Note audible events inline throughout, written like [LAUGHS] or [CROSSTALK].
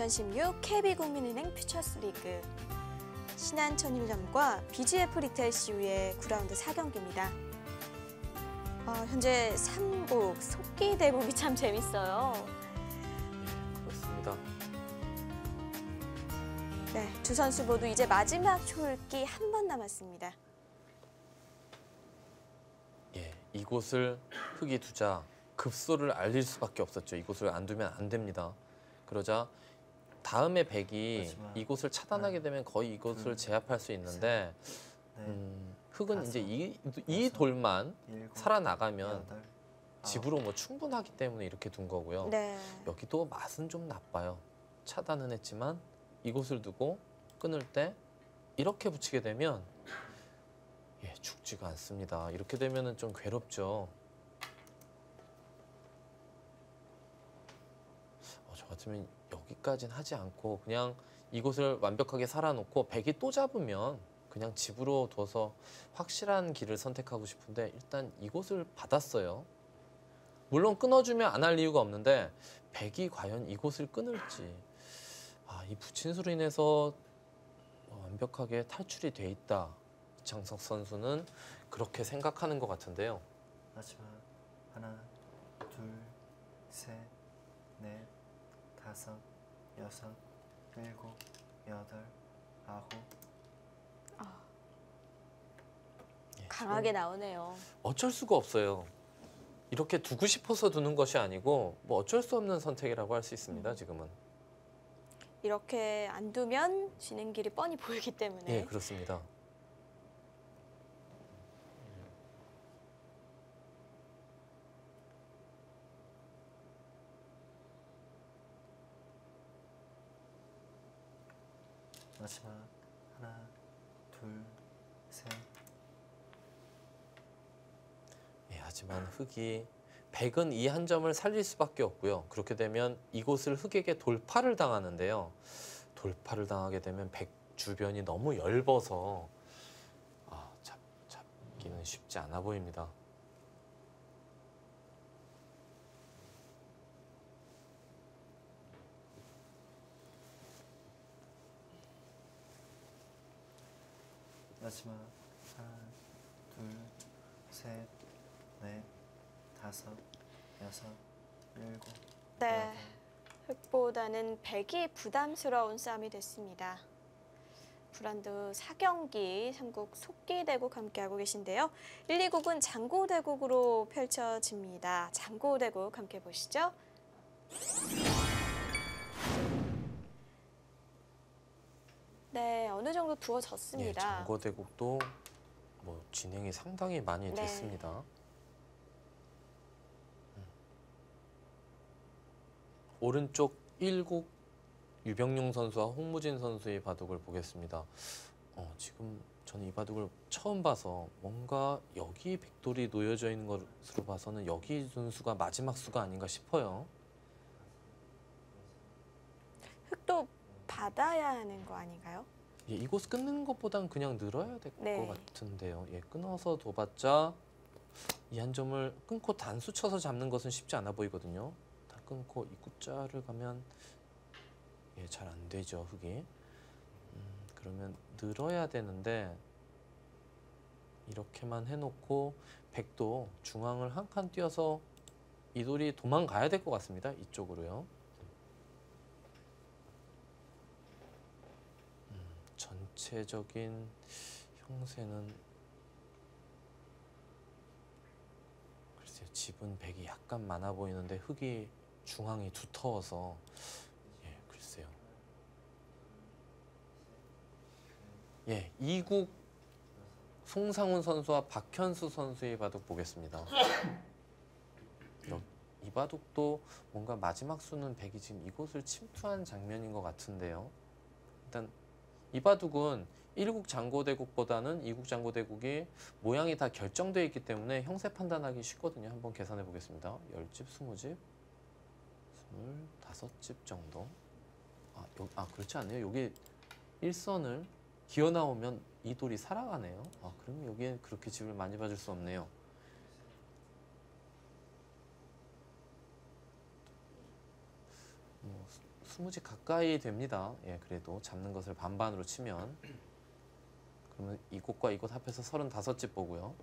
2016 KB국민은행 퓨처스리그 신한 천일염과 BGF 리테일 CU의 9라운드 4경기입니다. 어, 현재 3국 속기 대국이 참 재밌어요. 예, 그렇습니다. 네, 두 선수 모두 이제 마지막 초읽기 한 번 남았습니다. 예, 이곳을 흙이 두자 급소를 알릴 수밖에 없었죠. 이곳을 안 두면 안 됩니다. 그러자 다음에 백이 마지막. 이곳을 차단하게 되면 거의 이곳을 둘, 제압할 수 있는데 네, 음, 흙은 다섯, 이제 이, 이 여섯, 돌만 일곱, 살아나가면 여덟. 집으로 뭐 충분하기 때문에 이렇게 둔 거고요. 네. 여기도 맛은 좀 나빠요. 차단은 했지만 이곳을 두고 끊을 때 이렇게 붙이게 되면 예, 죽지가 않습니다. 이렇게 되면은 좀 괴롭죠. 어, 저 같으면 여기까지는 하지 않고 그냥 이곳을 완벽하게 살아놓고 백이 또 잡으면 그냥 집으로 둬서 확실한 길을 선택하고 싶은데 일단 이곳을 받았어요. 물론 끊어주면 안 할 이유가 없는데 백이 과연 이곳을 끊을지 아, 이 부친수로 인해서 어, 완벽하게 탈출이 돼 있다. 이창석 선수는 그렇게 생각하는 것 같은데요. 마지막 하나, 둘, 셋, 넷, 다섯, 여섯, 일곱, 여덟, 아홉. 예, 강하게 나오네요. 어쩔 수가 없어요. 이렇게 두고 싶어서 두는 것이 아니고 뭐 어쩔 수 없는 선택이라고 할 수 있습니다. 지금은. 이렇게 안 두면 지는 길이 뻔히 보이기 때문에 예, 그렇습니다. 마지막 하나, 둘, 셋. 예, 하지만 흑이 백은 이 한 점을 살릴 수밖에 없고요. 그렇게 되면 이곳을 흑에게 돌파를 당하는데요. 돌파를 당하게 되면 백 주변이 너무 얇아서 아, 잡, 잡기는 쉽지 않아 보입니다. 마지막 하나, 둘, 셋, 넷, 다섯, 여섯, 일곱, 네. 흑보다는 백이 부담스러운 싸움이 됐습니다. 브란드 4경기 3국 속기대국 함께하고 계신데요. 1, 2국은 장고대국으로 펼쳐집니다. 장고대국 함께 보시죠. 어느 정도 예, 두어졌습니다. 장거대국도 뭐 진행이 상당히 많이 네. 됐습니다. 음. 오른쪽 1국 유병용 선수와 홍무진 선수의 바둑을 보겠습니다. 어, 지금 저는 이 바둑을 처음 봐서 뭔가 여기 백돌이 놓여져 있는 것으로 봐서는 여기 선수가 마지막 수가 아닌가 싶어요. 흑도 받아야 하는 거 아닌가요? 예, 이곳 끊는 것보단 그냥 늘어야 될 것 네. 같은데요. 예, 끊어서 둬봤자 이 한 점을 끊고 단수 쳐서 잡는 것은 쉽지 않아 보이거든요. 다 끊고 입구자를 가면 예, 잘 안 되죠, 흙이. 음, 그러면 늘어야 되는데 이렇게만 해놓고 백도 중앙을 한 칸 띄어서 이 돌이 도망가야 될 것 같습니다. 이쪽으로요. 음, 전체적인 형세는 글쎄요 집은 백이 약간 많아 보이는데 흙이 중앙이 두터워서 예 글쎄요 예 이국 송상훈 선수와 박현수 선수의 바둑 보겠습니다. 여- 이 바둑도 뭔가 마지막 수는 백이 지금 이곳을 침투한 장면인 것 같은데요. 일단 이 바둑은 1국 장고대국보다는 2국 장고대국이 모양이 다 결정되어 있기 때문에 형세 판단하기 쉽거든요. 한번 계산해 보겠습니다. 10집, 20집, 25집 정도. 아, 여, 아 그렇지 않네요. 여기 일선을 기어 나오면 이 돌이 살아가네요. 아, 그럼 여기에 그렇게 집을 많이 봐줄 수 없네요. 뭐 스무지 가까이 됩니다. 예, 그래도 잡는 것을 반반으로 치면 그러면 이곳과 이곳 합해서 35집 보고요.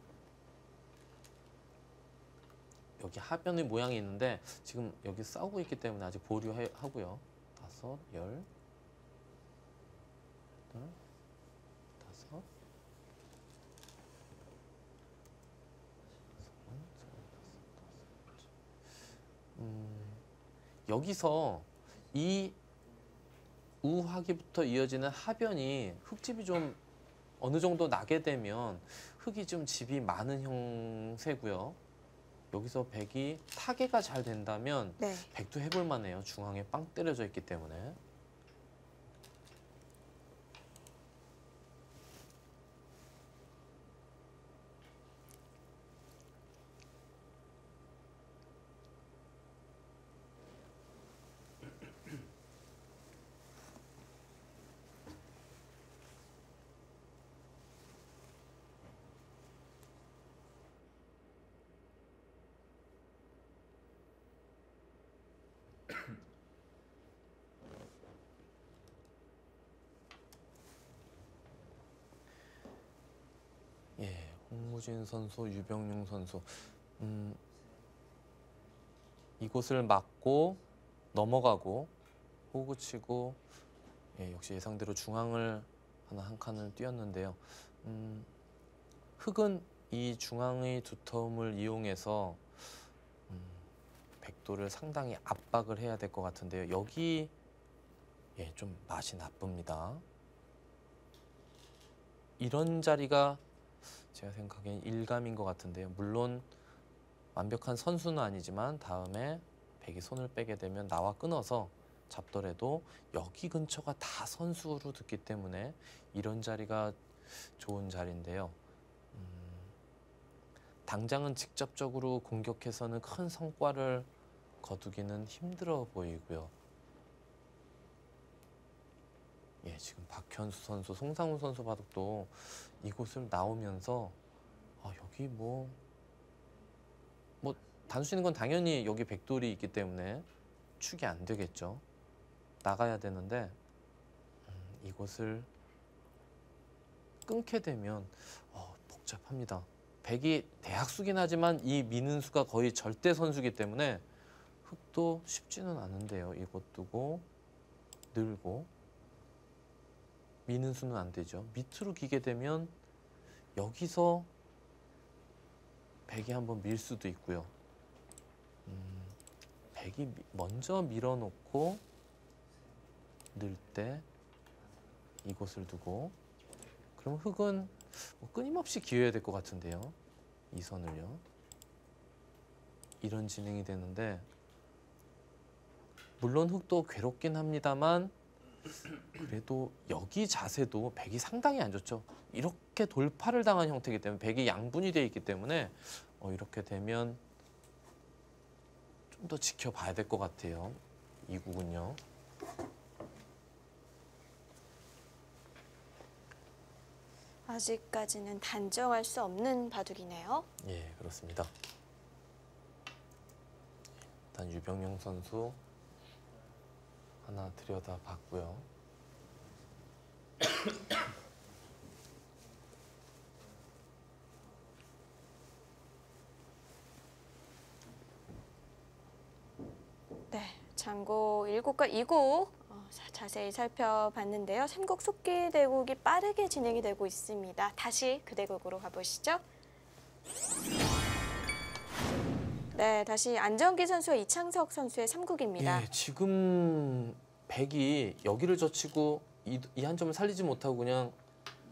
여기 하변의 모양이 있는데 지금 여기 싸우고 있기 때문에 아직 보류하고요. 다섯, 열, 여덟, 다섯. 음, 여기서 이 우하기부터 이어지는 하변이 흙집이 좀 어느 정도 나게 되면 흙이 좀 집이 많은 형세고요. 여기서 백이 타개가 잘 된다면 네. 백도 해볼 만해요. 중앙에 빵 때려져 있기 때문에. 예, 홍무진 선수, 유병용 선수. 음, 이곳을 막고 넘어가고 호구 치고 예, 역시 예상대로 중앙을 하나 한 칸을 뛰었는데요. 음, 흙은 이 중앙의 두터움을 이용해서 음, 백도를 상당히 압박을 해야 될 것 같은데요. 여기 예, 좀 맛이 나쁩니다. 이런 자리가 제가 생각엔 일감인 것 같은데요. 물론 완벽한 선수는 아니지만 다음에 백이 손을 빼게 되면 나와 끊어서 잡더라도 여기 근처가 다 선수로 듣기 때문에 이런 자리가 좋은 자리인데요. 음, 당장은 직접적으로 공격해서는 큰 성과를 거두기는 힘들어 보이고요. 예, 지금 박현수 선수, 송상훈 선수 바둑도 이곳을 나오면서 아, 여기 뭐, 뭐 단수치는 건 당연히 여기 백돌이 있기 때문에 축이 안 되겠죠. 나가야 되는데 음, 이곳을 끊게 되면 어, 복잡합니다. 백이 대학수긴 하지만 이 미는 수가 거의 절대 선수기 때문에 흙도 쉽지는 않은데요. 이곳 두고 늘고 미는 수는 안 되죠. 밑으로 기게 되면 여기서 백이 한번 밀 수도 있고요. 음, 백이 미- 먼저 밀어놓고 늘때 이곳을 두고 그럼 흙은 뭐 끊임없이 기어야 될 것 같은데요. 이 선을요. 이런 진행이 되는데 물론 흙도 괴롭긴 합니다만 그래도 여기 자세도 백이 상당히 안 좋죠. 이렇게 돌파를 당한 형태이기 때문에 백이 양분이 되어 있기 때문에 어, 이렇게 되면 좀 더 지켜봐야 될 것 같아요. 이 국은요. 아직까지는 단정할 수 없는 바둑이네요. 예, 그렇습니다. 일단 유병영 선수 하나 들여다 봤고요. [COUGHS] 네, 장고 1곡과 2곡 어, 자- 자세히 살펴봤는데요. 삼곡 속기 대국이 빠르게 진행이 되고 있습니다. 다시 그 대국으로 가보시죠. 네, 다시 안정기 선수와 이창석 선수의 삼국입니다. 예, 지금 백이 여기를 젖히고 이한 점을 살리지 못하고 그냥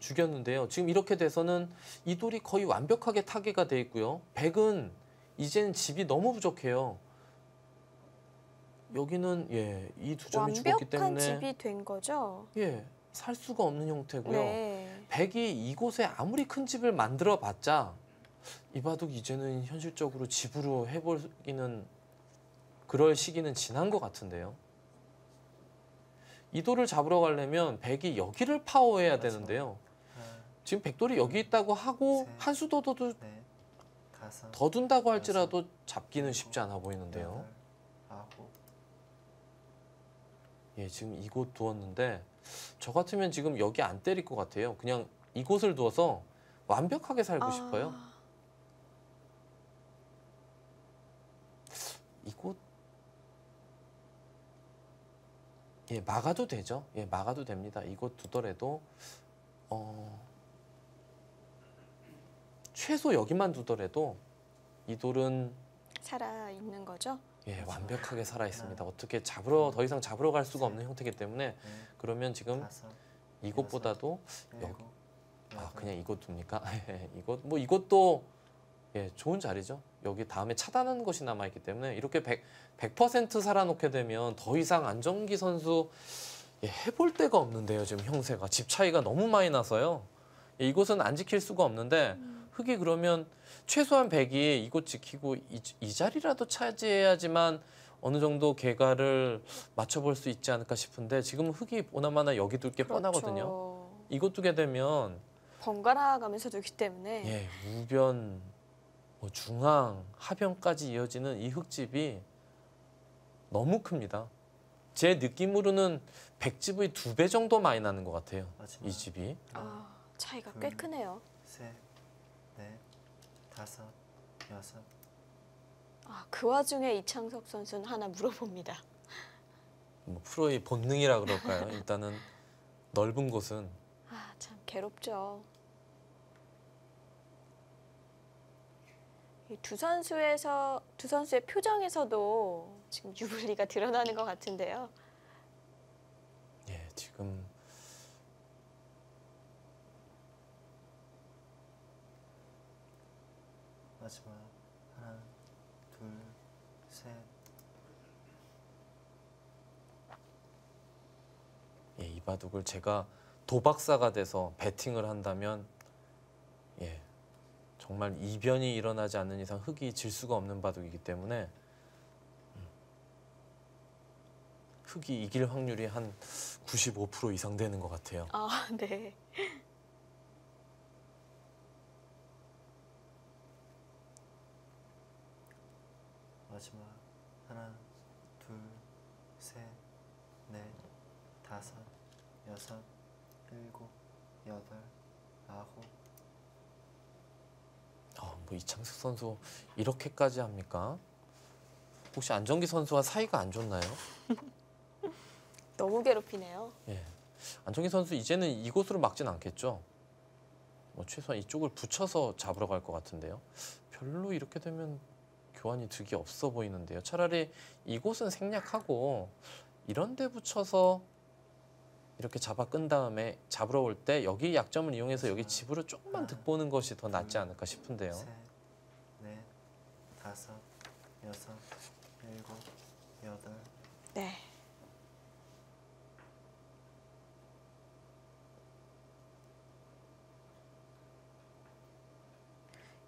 죽였는데요. 지금 이렇게 돼서는 이 돌이 거의 완벽하게 타개가 돼 있고요. 백은 이제는 집이 너무 부족해요. 여기는 예, 이 두 점이 죽었기 완벽한 때문에 집이 된 거죠. 예, 살 수가 없는 형태고요. 네. 백이 이곳에 아무리 큰 집을 만들어 봤자 이 바둑 이제는 현실적으로 집으로 해보기는 그럴 시기는 지난 것 같은데요. 이 돌을 잡으러 가려면 백이 여기를 파워해야 맞아. 되는데요. 하나, 지금 백돌이 여기 있다고 하고 셋. 한수더 둬도 넷, 다섯, 더 둔다고 할지라도 잡기는 쉽지 않아 보이는데요. 여덟, 예, 지금 이곳 두었는데 저 같으면 지금 여기 안 때릴 것 같아요. 그냥 이곳을 두어서 완벽하게 살고 싶어요. 이곳 예 막아도 되죠. 예 막아도 됩니다. 이곳 두더라도 어 최소 여기만 두더라도 이 돌은 살아 있는 거죠? 예 완벽하게 살아 있습니다. 어떻게 잡으러 더 이상 잡으러 갈 수가 없는 형태이기 때문에 넷, 그러면 지금 이곳보다도 일곱, 아 여덟, 그냥 이곳 둡니까? [LAUGHS] 예, 이곳 뭐 이것도 예 좋은 자리죠. 여기 다음에 차단하는 것이 남아 있기 때문에 이렇게 100, 100% 살아놓게 되면 더 이상 안정기 선수 예, 해볼 데가 없는데요. 지금 형세가 집 차이가 너무 많이 나서요. 예, 이곳은 안 지킬 수가 없는데 흙이 그러면 최소한 100이 이곳 지키고 이, 이 자리라도 차지해야지만 어느 정도 개가를 맞춰볼 수 있지 않을까 싶은데 지금 흙이 보나마나 여기 둘게 뻔하거든요. 그렇죠. 이곳 두게 되면 번갈아 가면서 두기 때문에 예, 우변, 뭐 중앙, 하변까지 이어지는 이 흙집이 너무 큽니다. 제 느낌으로는 백집의 두 배 정도 많이 나는 것 같아요. 마지막 이 집이. 하나, 아, 차이가 꽤 둘. 크네요. 셋, 넷, 다섯, 여섯, 아, 그 와중에 이창석 선수는 하나 물어봅니다. 뭐 프로의 본능이라 그럴까요? 일단은 넓은 곳은 아, 참 괴롭죠. 두 선수에서 두 선수의 표정에서도 지금 유불리가 [LAUGHS] 드러나는 것 같은데요. 예, 지금 마지막 하나, 둘, 셋, 예, 이 바둑을 제가 도박사가 돼서 베팅을 한다면 예, 정말 이변이 일어나지 않는 이상 흙이 질 수가 없는 바둑이기 때문에 음, 흙이 이길 확률이 한 95% 이상 되는 것 같아요. 아, [LAUGHS] 네. 마지막 하나, 둘, 셋, 넷, 다섯, 여섯, 일곱, 여덟, 아홉, 어, 뭐 이창석 선수 이렇게까지 합니까? 혹시 안정기 선수와 사이가 안 좋나요? [LAUGHS] 너무 괴롭히네요. 예. 안정기 선수 이제는 이곳으로 막진 않겠죠. 뭐 최소한 이쪽을 붙여서 잡으러 갈 것 같은데요. 별로 이렇게 되면 교환이 득이 없어 보이는데요. 차라리 이곳은 생략하고 이런 데 붙여서 이렇게 잡아 끈 다음에 잡으러 올 때 여기 약점을 이용해서 여기 집으로 조금만 득 보는 것이 더 낫지 않을까 싶은데요. 셋, 넷, 다섯, 여섯, 일곱, 여덟, 네.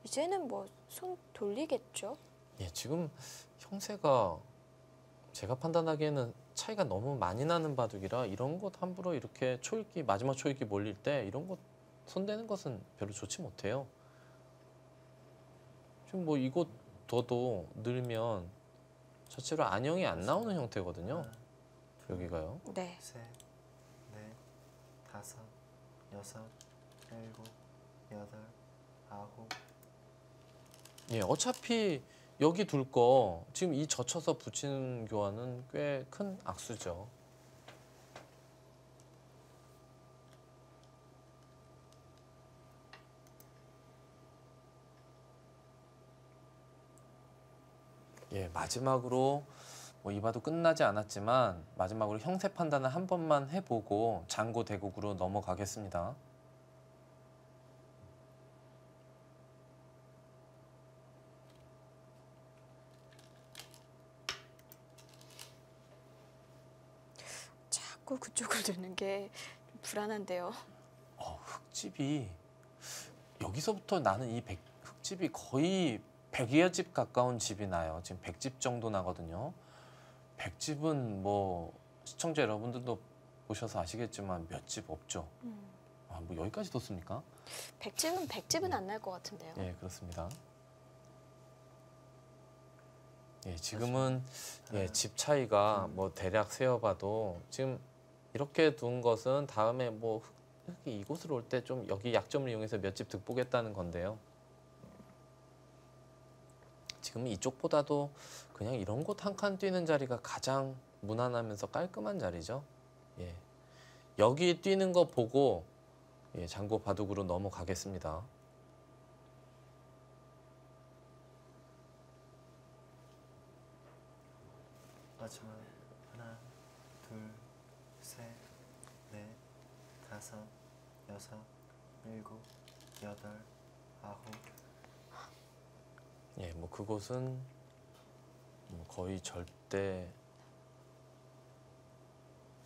이제는 뭐 손 돌리겠죠? 예, 지금 형세가 제가 판단하기에는 차이가 너무 많이 나는 바둑이라 이런 것 함부로 이렇게 초읽기 마지막 초읽기 몰릴 때 이런 것 손대는 것은 별로 좋지 못해요. 지금 뭐 이곳 둬도 늘면 자체로 안형이 안 나오는 형태거든요. 하나, 여기가요. 네. 셋, 넷, 다섯, 여섯, 일곱, 여덟, 아홉, 예, 어차피 여기 둘 거 지금 이 젖혀서 붙이는 교환은 꽤 큰 악수죠. 예, 마지막으로 뭐 이봐도 끝나지 않았지만 마지막으로 형세 판단을 한 번만 해보고 장고 대국으로 넘어가겠습니다. 자꾸 그쪽을 두는 게좀 불안한데요. 어, 흙집이 여기서부터 나는 이 백, 흙집이 거의 백여 집 가까운 집이 나요. 지금 백 집 정도 나거든요. 백집은 뭐 시청자 여러분들도 보셔서 아시겠지만 몇 집 없죠. 음. 아, 뭐 여기까지 뒀습니까? 백집은 백집은 안 날 것 같은데요. 예, 그렇습니다. 예, 지금은 예, 집 차이가 뭐 대략 세어봐도 지금 이렇게 둔 것은 다음에 뭐 흙- 흙이 이곳으로 올 때 좀 여기 약점을 이용해서 몇 집 득보겠다는 건데요. 지금 이쪽보다도 그냥 이런 곳 한 칸 뛰는 자리가 가장 무난하면서 깔끔한 자리죠. 예. 여기 뛰는 거 보고 예, 장고 바둑으로 넘어가겠습니다. 마지막 하나, 둘, 셋, 넷, 다섯, 여섯, 일곱, 여덟, 아홉, 예, 뭐 그곳은 뭐 거의 절대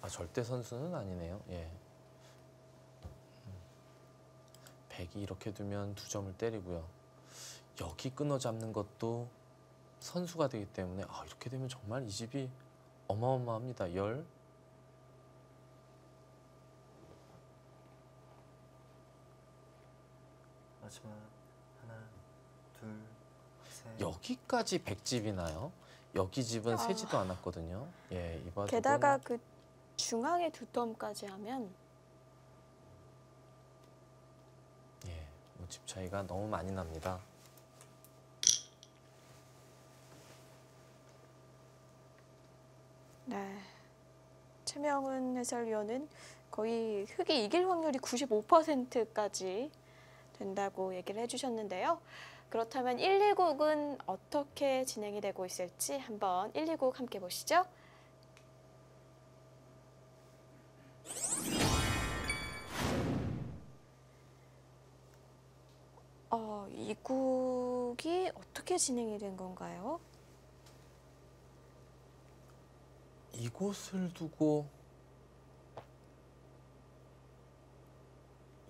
아 절대 선수는 아니네요. 예. 음. 백이 이렇게 두면 두 점을 때리고요. 여기 끊어 잡는 것도 선수가 되기 때문에 아 이렇게 되면 정말 이 집이 어마어마합니다. 열 마지막 하나, 둘, 셋, 여기까지 백집이나요? 여기 집은 아. 세지도 않았거든요. 예, 이 바둑은 게다가 그 중앙에 두 덤까지 하면 예, 뭐 집 차이가 너무 많이 납니다. 네. 최명은 해설위원은 거의 흑이 이길 확률이 95%까지 된다고 얘기를 해주셨는데요. 그렇다면 1, 2국은 어떻게 진행이 되고 있을지 한번 1, 2국 함께 보시죠. 어, 2국이 어떻게 진행이 된 건가요? 이곳을 두고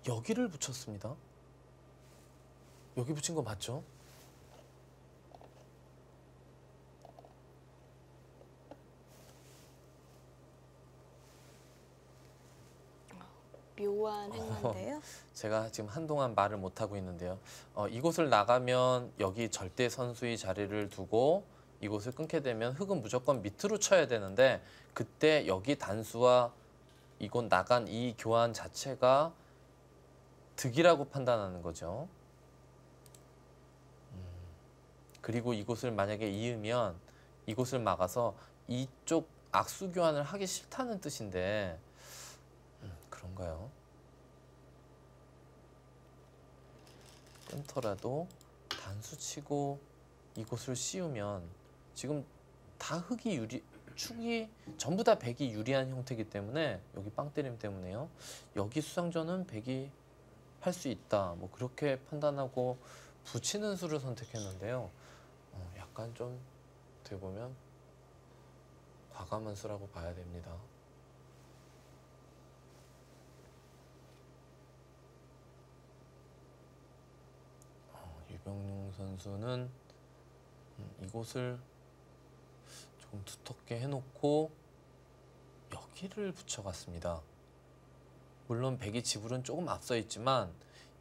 여기를 붙였습니다. 여기 붙인 거 맞죠? 묘한 행마인데요. [LAUGHS] 제가 지금 한동안 말을 못 하고 있는데요. 어, 이곳을 나가면 여기 절대 선수의 자리를 두고 이곳을 끊게 되면 흙은 무조건 밑으로 쳐야 되는데 그때 여기 단수와 이곳 나간 이 교환 자체가 득이라고 판단하는 거죠. 음, 그리고 이곳을 만약에 이으면 이곳을 막아서 이쪽 악수 교환을 하기 싫다는 뜻인데 음, 그런가요? 끊더라도 단수 치고 이곳을 씌우면 지금 다 흙이 유리 축이 전부 다 백이 유리한 형태이기 때문에 여기 빵 때림 때문에요. 여기 수상전은 백이 할 수 있다. 뭐 그렇게 판단하고 붙이는 수를 선택했는데요. 어, 약간 좀 어떻게 보면 과감한 수라고 봐야 됩니다. 어, 유병용 선수는 음, 이곳을 조금 두텁게 해놓고 여기를 붙여갔습니다. 물론 백이 지불은 조금 앞서 있지만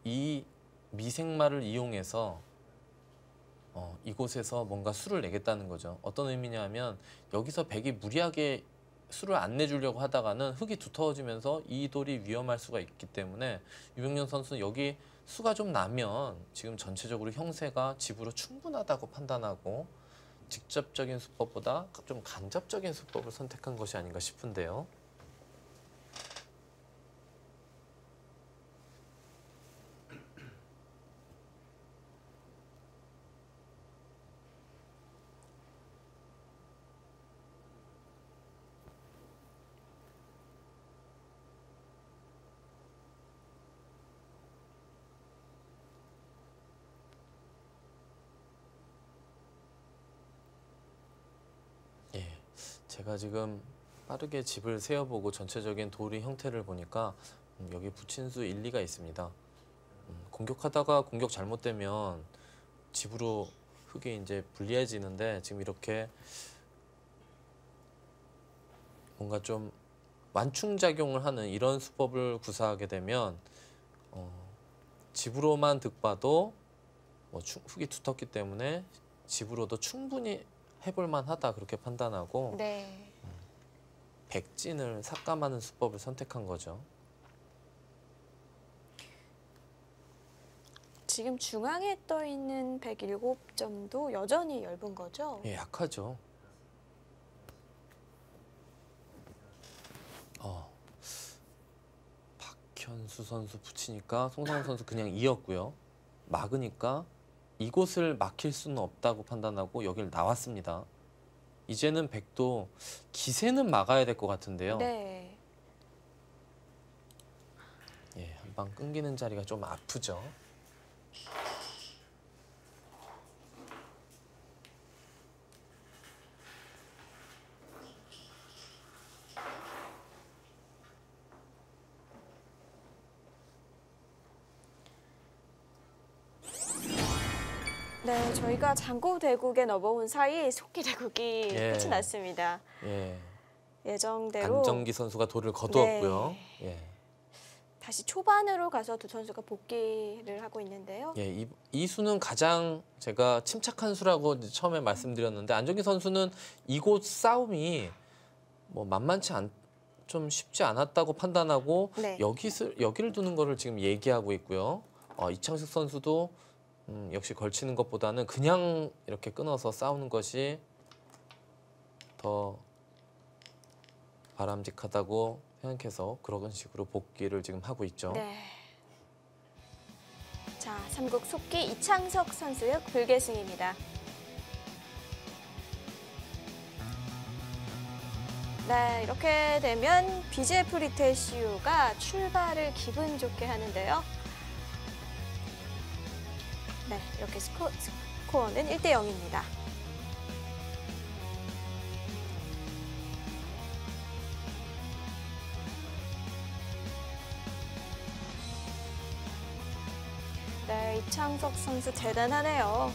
이 미생마를 이용해서 어, 이곳에서 뭔가 수를 내겠다는 거죠. 어떤 의미냐면 여기서 백이 무리하게 수를 안 내주려고 하다가는 흙이 두터워지면서 이 돌이 위험할 수가 있기 때문에 유병현 선수는 여기 수가 좀 나면 지금 전체적으로 형세가 집으로 충분하다고 판단하고 직접적인 수법보다 좀 간접적인 수법을 선택한 것이 아닌가 싶은데요. 예, 제가 지금 빠르게 집을 세어보고 전체적인 돌의 형태를 보니까 음, 여기 붙인 수 일리가 있습니다. 음, 공격하다가 공격 잘못되면 집으로 흙이 이제 불리해지는데 지금 이렇게 뭔가 좀 완충 작용을 하는 이런 수법을 구사하게 되면 어, 집으로만 득봐도 뭐 충- 흙이 두텁기 때문에 집으로도 충분히 해볼 만하다 그렇게 판단하고 네. 백진을 삭감하는 수법을 선택한 거죠. 지금 중앙에 떠 있는 107점도 여전히 얇은 거죠? 예, 약하죠. 어, 박현수 선수 붙이니까 송상훈 선수 그냥 이었고요. 막으니까 이곳을 막힐 수는 없다고 판단하고 여길 나왔습니다. 이제는 백도 기세는 막아야 될 것 같은데요. 네. 예, 한 방 끊기는 자리가 좀 아프죠. 네, 저희가 장고 대국에 넘어온 사이 속기 대국이 예. 끝이 났습니다. 예, 예정대로 안정기 선수가 돌을 거두었고요. 네. 예. 다시 초반으로 가서 두 선수가 복귀를 하고 있는데요. 예, 이, 이 수는 가장 제가 침착한 수라고 처음에 말씀드렸는데 안정기 선수는 이곳 싸움이 뭐 만만치 않, 좀 쉽지 않았다고 판단하고 네. 여기를 여기를 두는 거를 지금 얘기하고 있고요. 어, 이창식 선수도 음, 역시 걸치는 것보다는 그냥 이렇게 끊어서 싸우는 것이 더 바람직하다고 생각해서 그런 식으로 복귀를 지금 하고 있죠. 네. 자, 삼국 속기 이창석 선수의 불계승입니다. 네, 이렇게 되면 BJF 리테일 CU가 출발을 기분 좋게 하는데요. 네, 이렇게 스코, 스코어는 1대 0입니다. 네, 이창석 선수 대단하네요.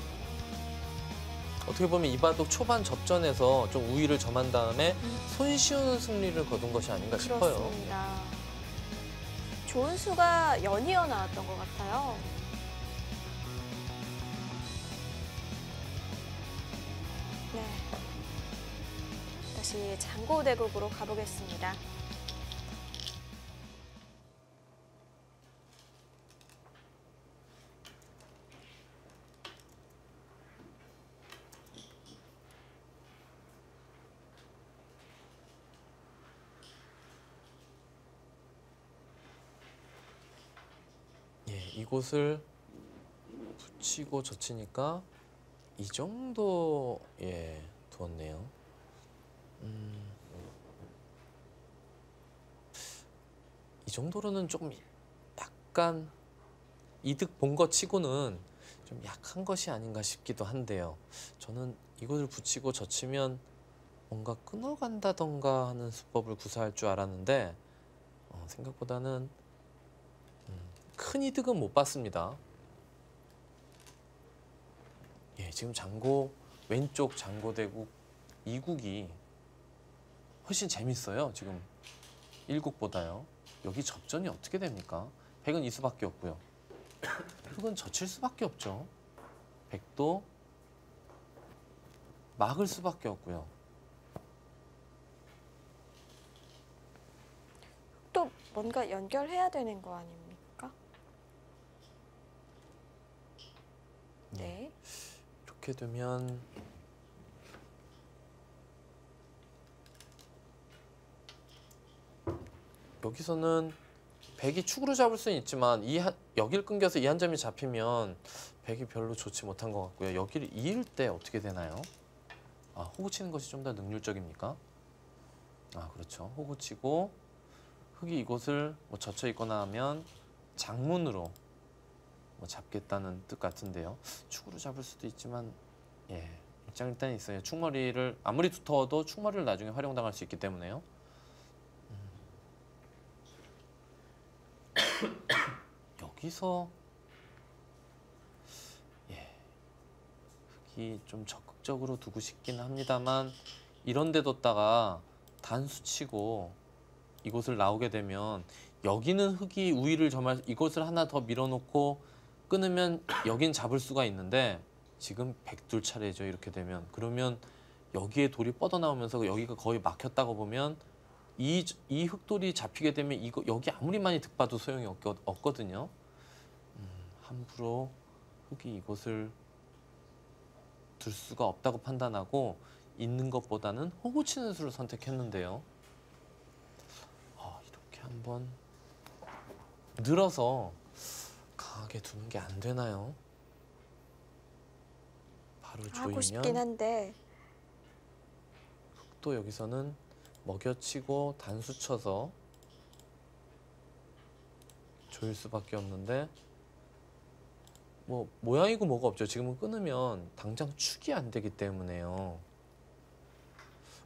어떻게 보면 이바둑 초반 접전에서 좀 우위를 점한 다음에 음. 손쉬운 승리를 거둔 것이 아닌가 싶어요. 그렇습니다. 좋은 수가 연이어 나왔던 것 같아요. 다시 장고대국으로 가보겠습니다. 예, 이곳을 붙이고 젖히니까 이 정도 예 두었네요. 음, 이 정도로는 조금 약간 이득 본 것 치고는 좀 약한 것이 아닌가 싶기도 한데요. 저는 이곳을 붙이고 젖히면 뭔가 끊어간다던가 하는 수법을 구사할 줄 알았는데 어, 생각보다는 큰 이득은 못 봤습니다. 예, 지금 장고 왼쪽 장고대국 2국이 훨씬 재밌어요. 지금 1국보다요. 여기 접전이 어떻게 됩니까? 백은 이 수밖에 없고요. 흑은 젖힐 수밖에 없죠. 백도 막을 수밖에 없고요. 또 뭔가 연결해야 되는 거 아닙니까? 네. 이렇게 되면 여기서는 백이 축으로 잡을 수는 있지만 이 한, 여기를 끊겨서 이 한 점이 잡히면 백이 별로 좋지 못한 것 같고요. 여기를 이을 때 어떻게 되나요? 아, 호구 치는 것이 좀 더 능률적입니까? 아, 그렇죠. 호구 치고 흙이 이곳을 뭐 젖혀 있거나 하면 장문으로 뭐 잡겠다는 뜻 같은데요. 축으로 잡을 수도 있지만 예 입장 일단 있어요. 축머리를 아무리 두터워도 축머리를 나중에 활용당할 수 있기 때문에요. 음. 여기서 예 흙이 좀 적극적으로 두고 싶긴 합니다만 이런 데 뒀다가 단수 치고 이곳을 나오게 되면 여기는 흙이 우위를 점할 이곳을 하나 더 밀어놓고 끊으면 여긴 잡을 수가 있는데 지금 백둘 차례죠 이렇게 되면 그러면 여기에 돌이 뻗어나오면서 여기가 거의 막혔다고 보면 이, 이 흙돌이 잡히게 되면 이거 여기 아무리 많이 득봐도 소용이 없거, 없거든요. 음, 함부로 흙이 이곳을 둘 수가 없다고 판단하고 있는 것보다는 호구 치는 수를 선택했는데요. 아, 이렇게 한번 늘어서 강하게 두는 게 안 되나요? 바로 하고 싶긴 조이면 한데 또 여기서는 먹여치고 단수 쳐서 조일 수밖에 없는데 뭐 모양이고 뭐가 없죠. 지금은 끊으면 당장 축이 안 되기 때문에요.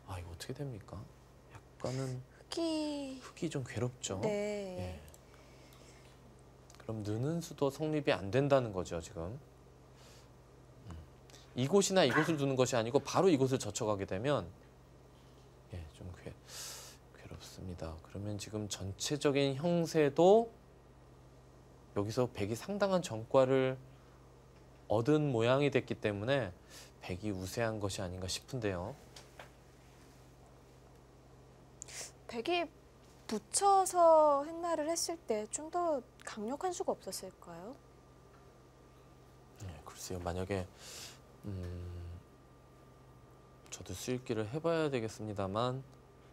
아 이거 어떻게 됩니까? 약간은 흙이 흙이 좀 괴롭죠. 네. 예. 그럼 느는 수도 성립이 안 된다는 거죠 지금. 음. 이곳이나 이곳을 두는 것이 아니고 바로 이곳을 젖혀가게 되면 예, 좀 괴, 괴롭습니다. 그러면 지금 전체적인 형세도 여기서 백이 상당한 전과를 얻은 모양이 됐기 때문에 백이 우세한 것이 아닌가 싶은데요. 백이 붙여서 횡말을 했을 때 좀 더 강력한 수가 없었을까요? 네, 글쎄요. 만약에 음, 저도 수익기를 해봐야 되겠습니다만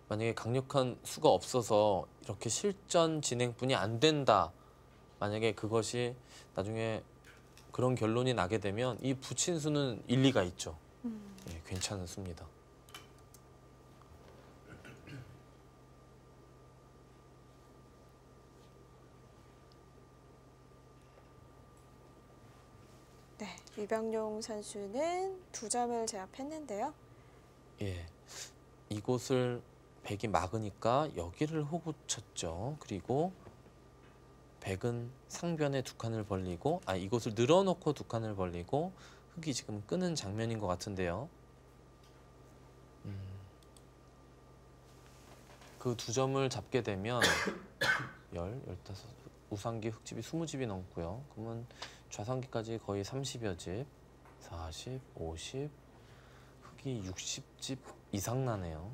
만약에 강력한 수가 없어서 이렇게 실전 진행뿐이 안 된다. 만약에 그것이 나중에 그런 결론이 나게 되면 이 붙인 수는 일리가 있죠. 음. 예, 괜찮은 수입니다. 네, 유병용 선수는 두 점을 제압했는데요. 예, 이곳을 백이 막으니까 여기를 호구 쳤죠. 그리고 백은 상변에 두 칸을 벌리고 아 이곳을 늘어놓고 두 칸을 벌리고 흙이 지금 끄는 장면인 것 같은데요. 음, 그두 점을 잡게 되면 [COUGHS] 열, 열다섯 우상기 흙집이 스무 집이 넘고요. 그러면 좌상기까지 거의 30여 집, 40, 50, 흙이 60집 이상 나네요.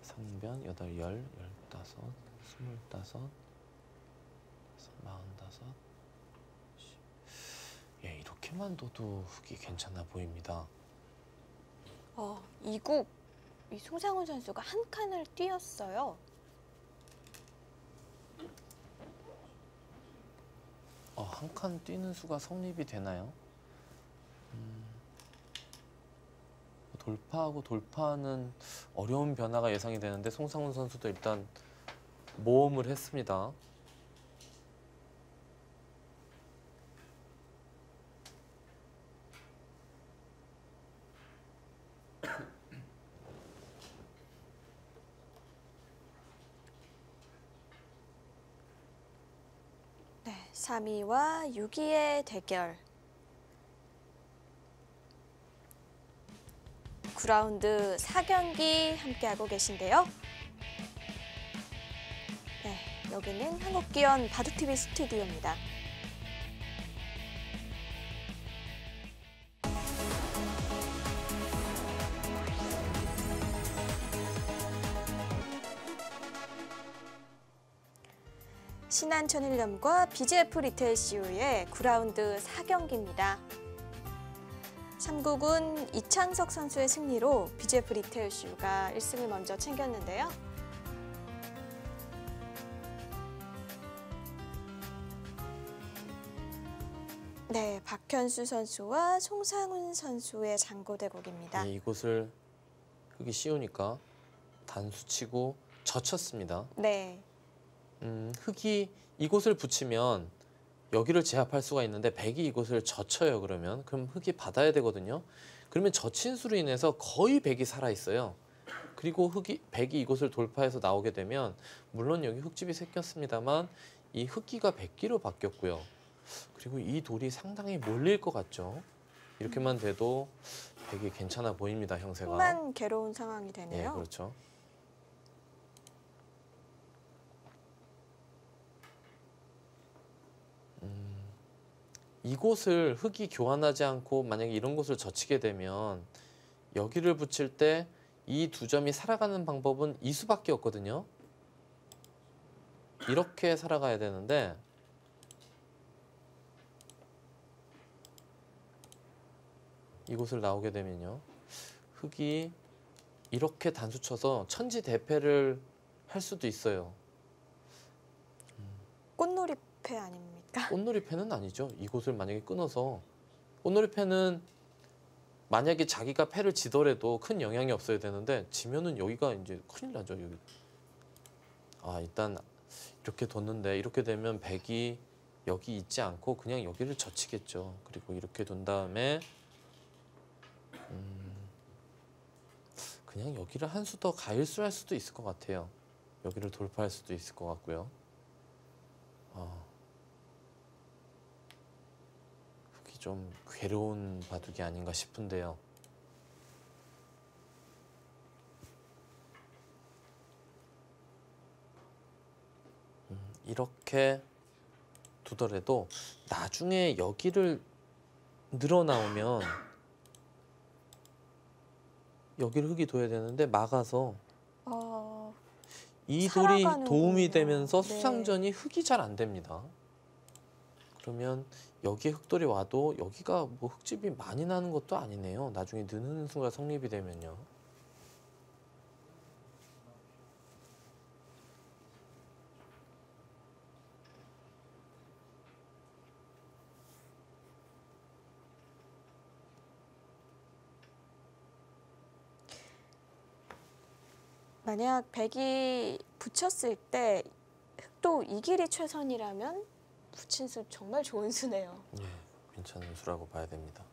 상변 여덟 열 열다섯 스물다섯 마흔다섯 십. 예 이렇게만 둬도 흙이 괜찮아 보입니다. 어, 이국 이 송상훈 선수가 한 칸을 뛰었어요. 어, 한 칸 뛰는 수가 성립이 되나요? 음, 돌파하고 돌파하는 어려운 변화가 예상이 되는데 송상훈 선수도 일단 모험을 했습니다. 네, 3위와 6위의 대결. 9라운드 4경기 함께하고 계신데요. 네, 여기는 한국기원 바둑TV 스튜디오입니다. 신한천일염과 BGF 리테일 CU의 9라운드 4경기입니다. 3국은 이창석 선수의 승리로 BGF 리테일 CU가 1승을 먼저 챙겼는데요. 네, 박현수 선수와 송상훈 선수의 장고대국입니다. 예, 이곳을 흙이 씌우니까 단수치고 젖혔습니다. 네, 음, 흙이 이곳을 붙이면 여기를 제압할 수가 있는데 백이 이곳을 젖혀요 그러면 그럼 흙이 받아야 되거든요. 그러면 젖힌 수로 인해서 거의 백이 살아 있어요. 그리고 흙이 백이 이곳을 돌파해서 나오게 되면 물론 여기 흙집이 생겼습니다만 이 흙기가 백기로 바뀌었고요. 그리고 이 돌이 상당히 몰릴 것 같죠. 이렇게만 돼도 백이 괜찮아 보입니다 형세가. 정말 괴로운 상황이 예, 되네요. 그렇죠. 이곳을 흙이 교환하지 않고 만약에 이런 곳을 젖히게 되면 여기를 붙일 때 이 두 점이 살아가는 방법은 이 수밖에 없거든요. 이렇게 살아가야 되는데 이곳을 나오게 되면요. 흙이 이렇게 단수 쳐서 천지 대패를 할 수도 있어요. 꽃놀이패 아닙니까? 꽃놀이패는 아니죠. 이곳을 만약에 끊어서 꽃놀이패는 만약에 자기가 패를 지더라도 큰 영향이 없어야 되는데 지면은 여기가 이제 큰일 나죠. 여기. 아 일단 이렇게 뒀는데 이렇게 되면 백이 여기 있지 않고 그냥 여기를 젖히겠죠. 그리고 이렇게 둔 다음에 음, 그냥 여기를 한 수 더 가일수할 수도 있을 것 같아요. 여기를 돌파할 수도 있을 것 같고요. 아. 흙이 좀 괴로운 바둑이 아닌가 싶은데요. 음, 이렇게 두더라도 나중에 여기를 늘어나오면 여기를 흙이 둬야 되는데 막아서 어, 이 돌이. 도움이 되면서 네. 수상전이 흙이 잘 안 됩니다. 그러면 여기에 흙돌이 와도 여기가 뭐 흙집이 많이 나는 것도 아니네요. 나중에 느는 순간 성립이 되면요. 만약 백이 붙였을 때 흑도 이 길이 최선이라면 붙인 수 정말 좋은 수네요. 예, 괜찮은 수라고 봐야 됩니다.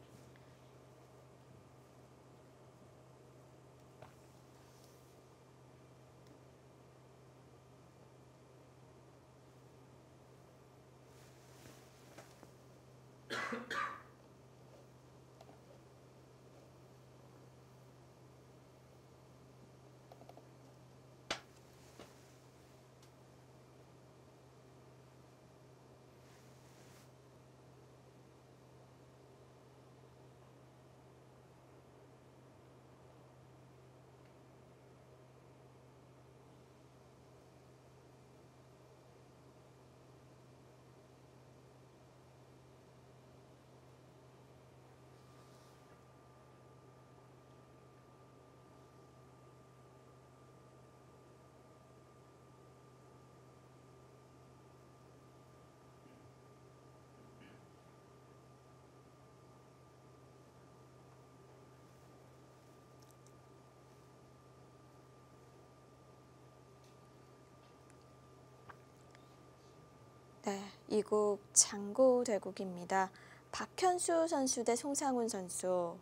네, 이국 장고 대국입니다. 박현수 선수 대 송상훈 선수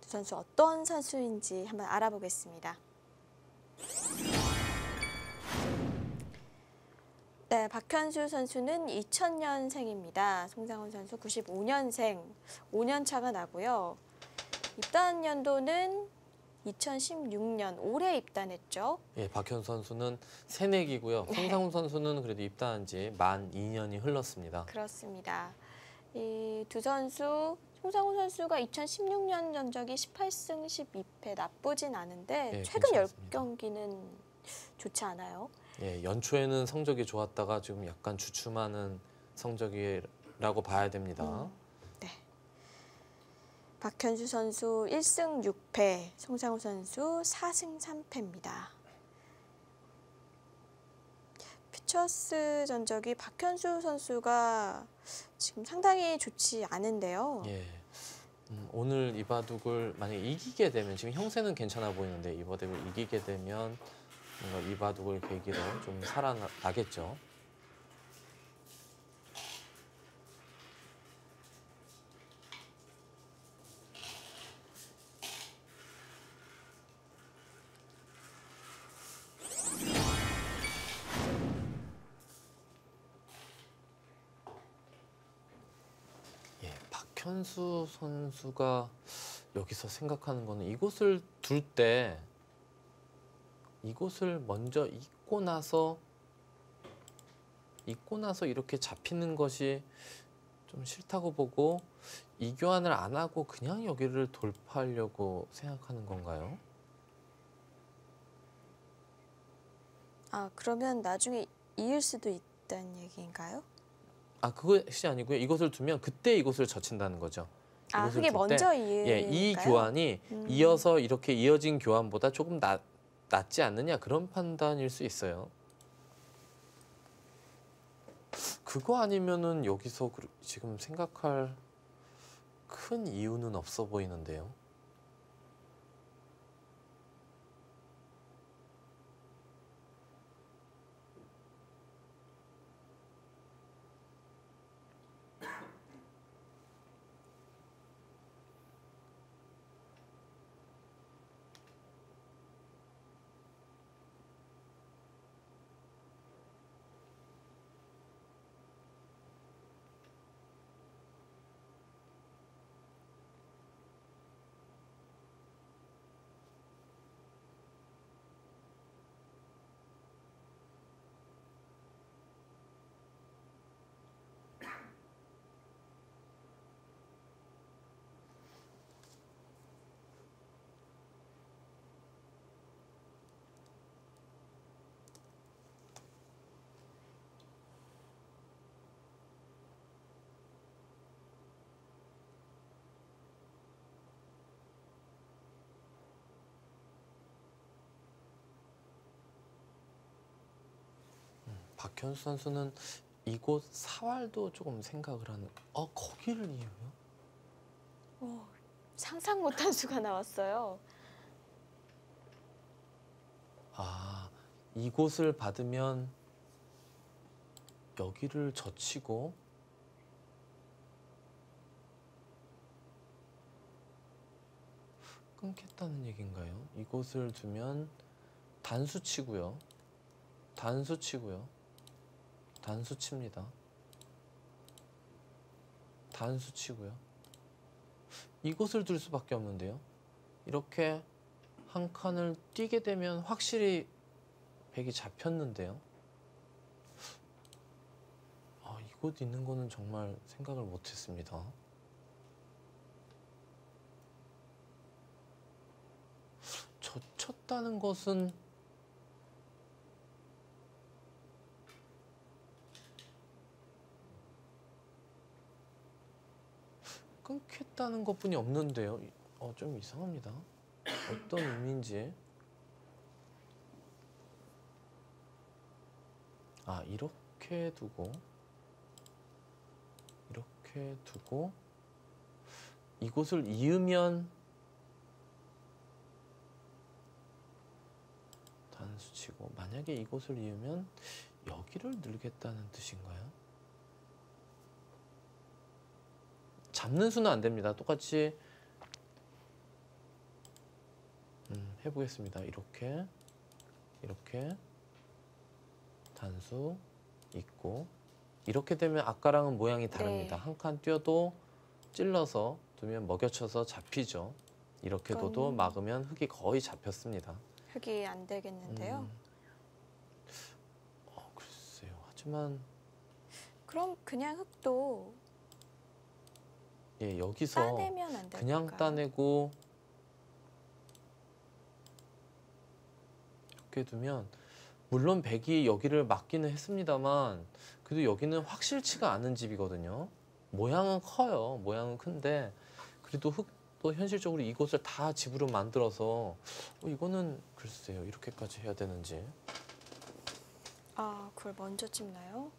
두 선수 어떤 선수인지 한번 알아보겠습니다. 네, 박현수 선수는 2000년생입니다. 송상훈 선수 95년생, 5년 차가 나고요. 입단 연도는 2016년 올해 입단했죠. 예, 박현 선수는 새내기고요. 네. 송상훈 선수는 그래도 입단한 지 만 2년이 흘렀습니다. 그렇습니다. 이 두 선수 송상훈 선수가 2016년 전적이 18승 12패 나쁘진 않은데 네, 최근 괜찮습니다. 10경기는 좋지 않아요. 예, 연초에는 성적이 좋았다가 지금 약간 주춤하는 성적이라고 봐야 됩니다. 음. 네. 박현수 선수 1승 6패, 송상훈 선수 4승 3패입니다. 퓨처스 전적이 박현수 선수가 지금 상당히 좋지 않은데요. 예. 음, 오늘 이 바둑을 만약에 이기게 되면 지금 형세는 괜찮아 보이는데 이 바둑을 이기게 되면 뭔가 이 바둑을 계기로 좀 살아나겠죠. 예, 박현수 선수가 여기서 생각하는 거는 이곳을 둘 때 이곳을 먼저 잊고 나서 잊고 나서 이렇게 잡히는 것이 좀 싫다고 보고 이 교환을 안 하고 그냥 여기를 돌파하려고 생각하는 건가요? 아 그러면 나중에 이을 수도 있다는 얘기인가요? 아 그것이 아니고요. 이곳을 두면 그때 이곳을 젖힌다는 거죠. 아둘 먼저 예, 이 교환이 음. 이어서 이렇게 이어진 교환보다 조금 낫, 낫지 않느냐 그런 판단일 수 있어요. 그거 아니면은 여기서 그- 지금 생각할 큰 이유는 없어 보이는데요. 박현수 선수는 이곳 사활도 조금 생각을 하는. 어 거기를 이어요? 오, 상상 못한 [LAUGHS] 수가 나왔어요. 아 이곳을 받으면 여기를 젖히고 끊겠다는 얘기인가요? 이곳을 두면 단수 치고요. 단수 치고요. 단수 칩니다. 단수 치고요. 이곳을 둘 수밖에 없는데요. 이렇게 한 칸을 뛰게 되면 확실히 백이 잡혔는데요. 아, 이곳 있는 거는 정말 생각을 못했습니다. 젖혔다는 것은 끊겠다는 것뿐이 없는데요. 어, 좀 이상합니다. 어떤 의미인지. 아, 이렇게 두고 이렇게 두고 이곳을 이으면 단수치고 만약에 이곳을 이으면 여기를 늘겠다는 뜻인가요? 잡는 수는 안 됩니다. 똑같이 음, 해보겠습니다. 이렇게 이렇게 단수 있고 이렇게 되면 아까랑은 모양이 다릅니다. 네. 한칸 뛰어도 찔러서 두면 먹여쳐서 잡히죠. 이렇게 둬도 막으면 흙이 거의 잡혔습니다. 흙이 안 되겠는데요. 음. 어, 글쎄요. 하지만 그럼 그냥 흙도 예, 여기서? 그냥 따내고 이렇게 두면 물론 백이 여기를 막기는 했습니다만 그래도 여기는 확실치가 않은 집이거든요. 모양은 커요. 모양은 큰데 그래도 흙도 현실적으로 이곳을 다 집으로 만들어서 어, 이거는 글쎄요. 이렇게까지 해야 되는지 아 그걸 먼저 찝나요?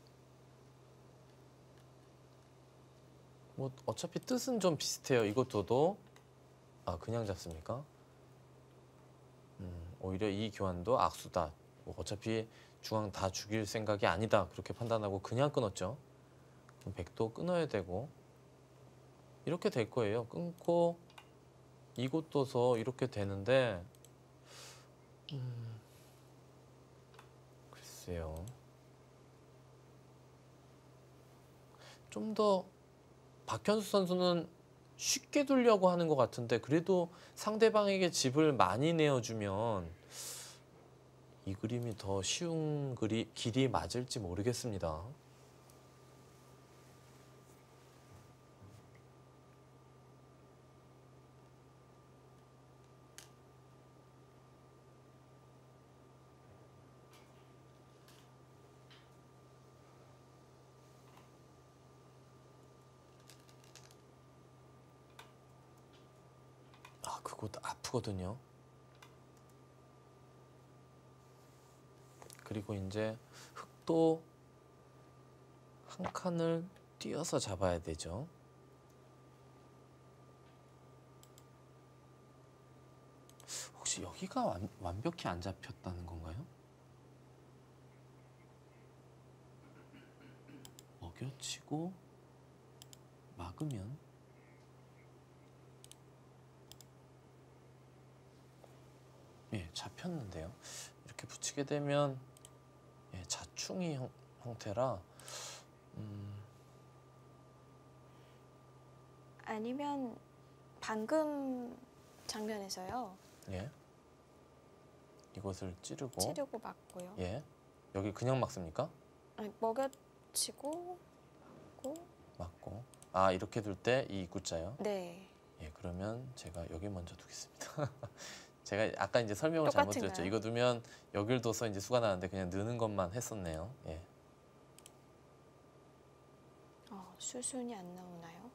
뭐 어차피 뜻은 좀 비슷해요. 이것도도 아 그냥 잡습니까? 음, 오히려 이 교환도 악수다. 뭐 어차피 중앙 다 죽일 생각이 아니다. 그렇게 판단하고 그냥 끊었죠. 백도 끊어야 되고 이렇게 될 거예요. 끊고 이곳 둬서 이렇게 되는데 음, 글쎄요. 좀더 박현수 선수는 쉽게 두려고 하는 것 같은데 그래도 상대방에게 집을 많이 내어주면 이 그림이 더 쉬운 그리, 길이 맞을지 모르겠습니다. 이곳 아프거든요. 그리고 이제 흙도 한 칸을 띄어서 잡아야 되죠. 혹시 여기가 완, 완벽히 안 잡혔다는 건가요? 먹여치고 막으면 예 잡혔는데요. 이렇게 붙이게 되면 예, 자충이 형, 형태라 음, 아니면 방금 장면에서요. 예 이것을 찌르고 치려고 맞고요. 예 여기 그냥 막습니까? 아니, 먹여치고 고 맞고 아 이렇게 둘 때 이 입구자요. 네. 예 그러면 제가 여기 먼저 두겠습니다. [LAUGHS] 제가 아까 이제 설명을 잘못? 드렸죠. 이거 두면 여길 둬서 이제 수가 나는데 그냥 느는 것만 했었네요. 예. 어, 수순이 안 나오나요?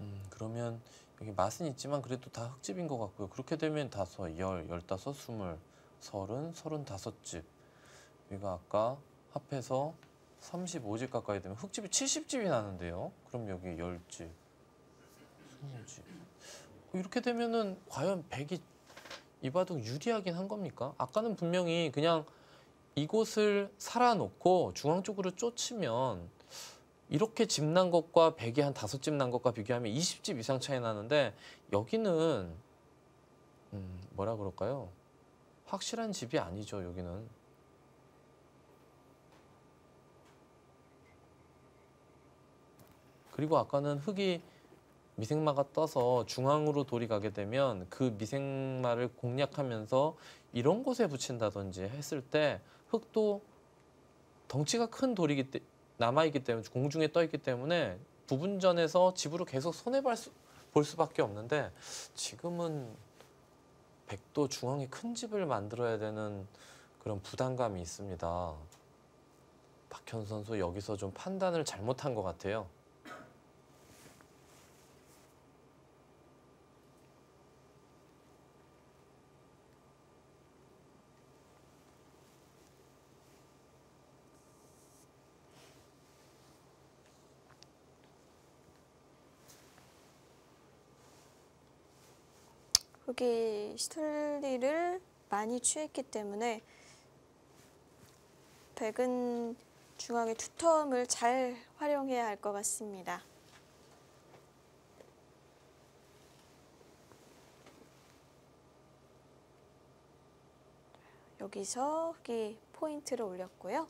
음, 그러면 여기 맛은 있지만 그래도 다 흙집인 것 같고요. 그렇게 되면 다섯, 열, 열다섯, 스물, 서른, 서른다섯 집. 여기가 아까 합해서 35집 가까이 되면 흙집이 70집이 나는데요. 그럼 여기 열집 20집. 이렇게 되면은 과연 100이 이바둑 유리하긴 한 겁니까? 아까는 분명히 그냥 이곳을 살아놓고 중앙 쪽으로 쫓으면 이렇게 집 난 것과 100이 한 다섯 집난 것과 비교하면 20집 이상 차이 나는데 여기는 음, 뭐라 그럴까요? 확실한 집이 아니죠, 여기는. 그리고 아까는 흙이 미생마가 떠서 중앙으로 돌이 가게 되면 그 미생마를 공략하면서 이런 곳에 붙인다든지 했을 때 흙도 덩치가 큰 돌이기 때 남아 있기 때문에 공중에 떠 있기 때문에 부분전에서 집으로 계속 손해 볼, 수, 볼 수밖에 없는데 지금은 백도 중앙에 큰 집을 만들어야 되는 그런 부담감이 있습니다. 박현 선수 여기서 좀 판단을 잘못한 것 같아요. 흙이 시틀리를 많이 취했기 때문에 백은 중앙의 투텀을 잘 활용해야 할 것 같습니다. 여기서 흙이 포인트를 올렸고요.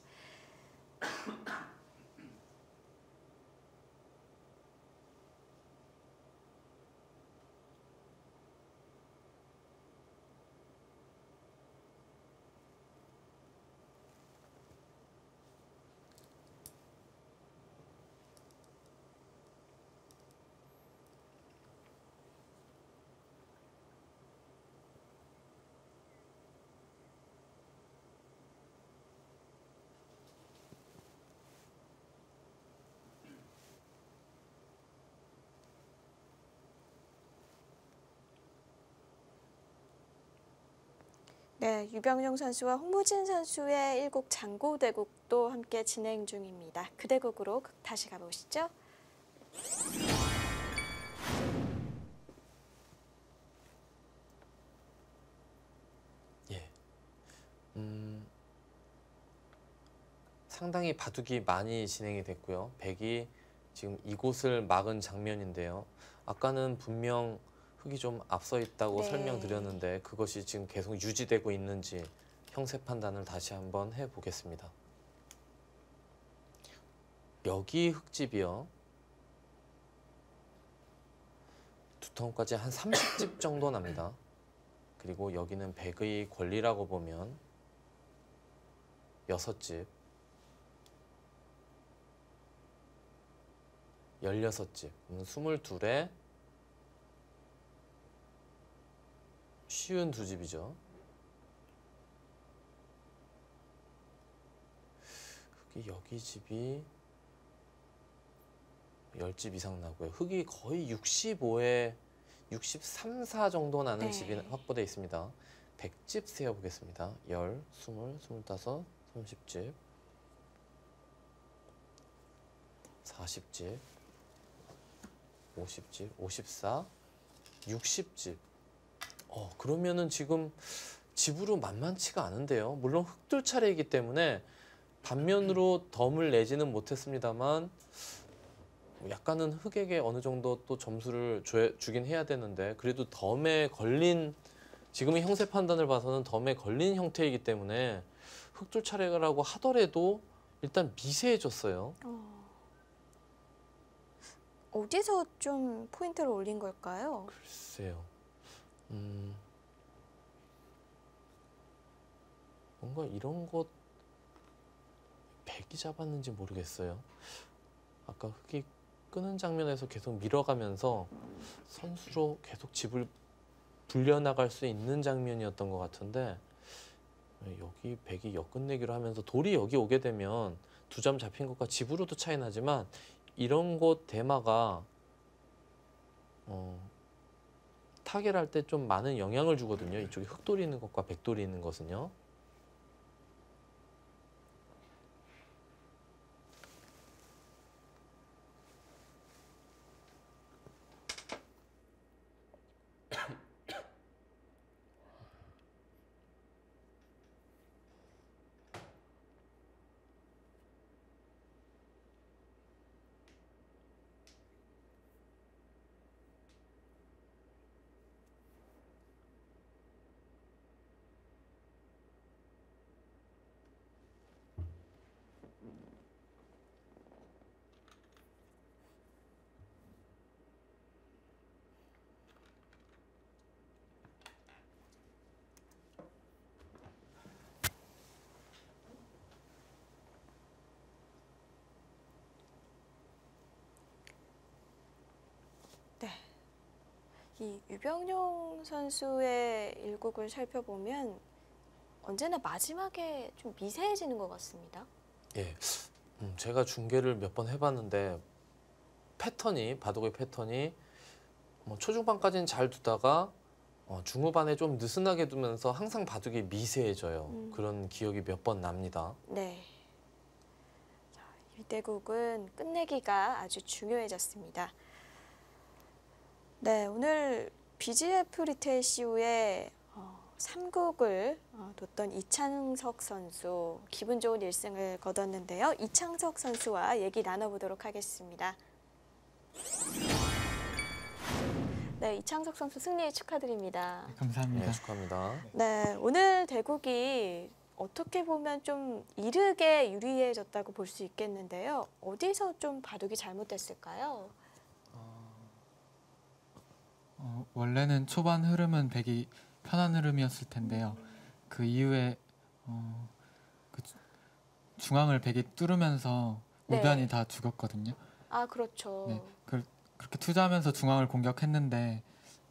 네, 유병용 선수와 홍무진 선수의 일곡 장고대국도 함께 진행 중입니다. 그 대국으로 다시 가보시죠. 예. 음, 상당히 바둑이 많이 진행이 됐고요. 백이 지금 이곳을 막은 장면인데요. 아까는 분명 흙이 좀 앞서 있다고 네. 설명드렸는데 그것이 지금 계속 유지되고 있는지 형세 판단을 다시 한번 해보겠습니다. 여기 흙집이요. 두통까지 한 30집 정도 납니다. 그리고 여기는 백의 권리라고 보면 여섯 집, 열여섯 집, 음, 스물둘에 쉬운 두 집이죠. 그게 여기 집이 10집 이상 나고요. 흙이 거의 65에 63, 4 정도 나는 네. 집이 확보되어 있습니다. 100집 세어 보겠습니다. 10, 20, 25, 30집. 40집. 50집, 54, 60집. 어, 그러면은 지금 집으로 만만치가 않은데요. 물론 흙돌 차례이기 때문에 반면으로 덤을 내지는 못했습니다만 약간은 흙에게 어느 정도 또 점수를 줘, 주긴 해야 되는데 그래도 덤에 걸린 지금의 형세 판단을 봐서는 덤에 걸린 형태이기 때문에 흙돌 차례라고 하더라도 일단 미세해졌어요. 어. 어디서 좀 포인트를 올린 걸까요? 글쎄요. 음, 뭔가 이런 것 백이 잡았는지 모르겠어요. 아까 흙이 끄는 장면에서 계속 밀어가면서 선수로 계속 집을 불려나갈 수 있는 장면이었던 것 같은데 왜 여기 백이 역끝내기로 하면서 돌이 여기 오게 되면 두 점 잡힌 것과 집으로도 차이 나지만 이런 곳 대마가 어, 타결할 때 좀 많은 영향을 주거든요. 이쪽에 흑돌이 있는 것과 백돌이 있는 것은요. 이 유병용 선수의 일국을 살펴보면 언제나 마지막에 좀 미세해지는 것 같습니다. 예, 음, 제가 중계를 몇 번 해봤는데 패턴이 바둑의 패턴이 뭐 초중반까지는 잘 두다가 어, 중후반에 좀 느슨하게 두면서 항상 바둑이 미세해져요. 음. 그런 기억이 몇 번 납니다. 네. 자, 일대국은 끝내기가 아주 중요해졌습니다. 네, 오늘 BGF 리테일 CU의 어, 3국을 어, 뒀던 이창석 선수 기분 좋은 1승을 거뒀는데요. 이창석 선수와 얘기 나눠보도록 하겠습니다. 네, 이창석 선수 승리 축하드립니다. 네, 감사합니다. 네, 축하합니다. 네, 오늘 대국이 어떻게 보면 좀 이르게 유리해졌다고 볼 수 있겠는데요. 어디서 좀 바둑이 잘못됐을까요? 어, 원래는 초반 흐름은 백이 편한 흐름이었을 텐데요. 그 이후에 어, 그 주- 중앙을 백이 뚫으면서 네. 우변이 다 죽었거든요. 아, 그렇죠. 네, 그, 그렇게 투자하면서 중앙을 공격했는데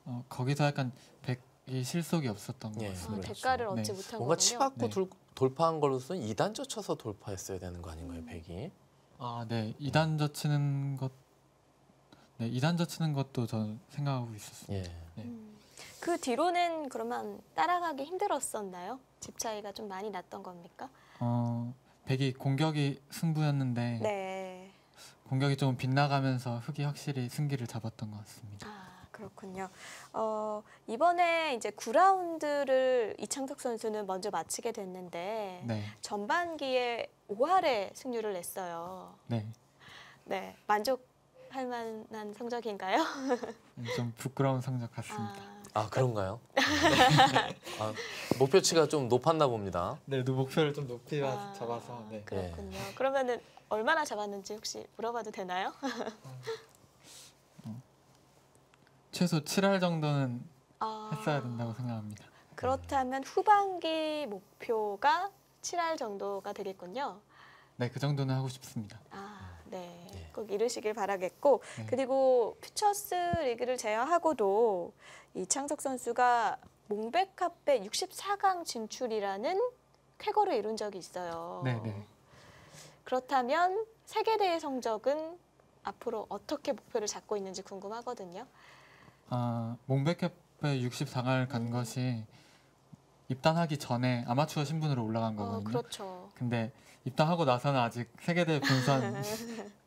어, 거기서 약간 백이 실속이 없었던 것 예, 아, 같습니다. 그렇죠. 대가를 얻지 네. 못한 뭔가 거군요. 치받고 네. 돌, 돌파한 걸로서는 2단 젖혀서 돌파했어야 되는 거 아닌가요, 백이? 아, 네, 이단 젖히는 것, 네, 이단 젖히는 것도 저 생각하고 있었습니다. 예. 네. 음, 그 뒤로는 그러면 따라가기 힘들었었나요? 집 차이가 좀 많이 났던 겁니까? 어, 백이 공격이 승부였는데 네. 공격이 좀 빗나가면서 흑이 확실히 승기를 잡았던 것 같습니다. 아, 그렇군요. 어, 이번에 이제 9라운드를 이창석 선수는 먼저 마치게 됐는데 네, 전반기에 5할의 승률을 냈어요. 네, 네, 만족 할 만한 성적인가요? [LAUGHS] 좀 부끄러운 성적 같습니다. 아, 아 그런가요? 아, 목표치가 좀 높았나 봅니다. 네, 또 목표를 좀 높이 아, 잡아서 네. 그렇군요. 그러면은 얼마나 잡았는지 혹시 물어봐도 되나요? [LAUGHS] 최소 7할 정도는 아, 했어야 된다고 생각합니다. 그렇다면 후반기 목표가 7할 정도가 되겠군요. 네, 그 정도는 하고 싶습니다. 아, 네. 네. 꼭 이루시길 바라겠고 네. 그리고 퓨처스 리그를 제외하고도 이창석 선수가 몽백카페 64강 진출이라는 쾌거를 이룬 적이 있어요. 네, 네. 그렇다면 세계대회 성적은 앞으로 어떻게 목표를 잡고 있는지 궁금하거든요. 아, 몽백협회 64강을 간 음. 것이 입단하기 전에 아마추어 신분으로 올라간 어, 거거든요. 그렇죠. 근데 입단하고 나서는 아직 세계대 본선 [LAUGHS]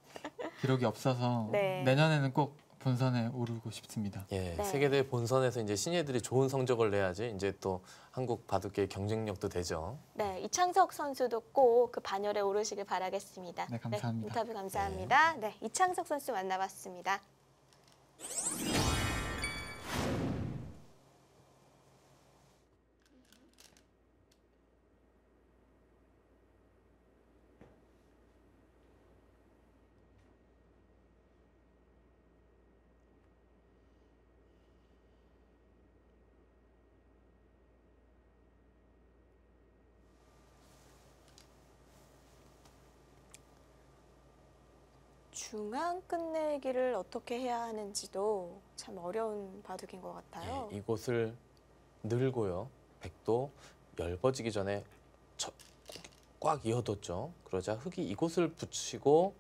기록이 없어서 네. 내년에는 꼭 본선에 오르고 싶습니다. 예, 네. 세계대 본선에서 이제 신예들이 좋은 성적을 내야지 이제 또 한국 바둑계 경쟁력도 되죠. 네, 이창석 선수도 꼭 그 반열에 오르시길 바라겠습니다. 네, 감사합니다. 인터뷰 감사합니다. 네, 이창석 선수 만나봤습니다. 중앙 끝내기를 어떻게 해야 하는지도 참 어려운 바둑인 것 같아요. 예, 이곳을 늘고요. 백도 열버지기 전에 저- 꽉 이어뒀죠. 그러자 흙이 이곳을 붙이고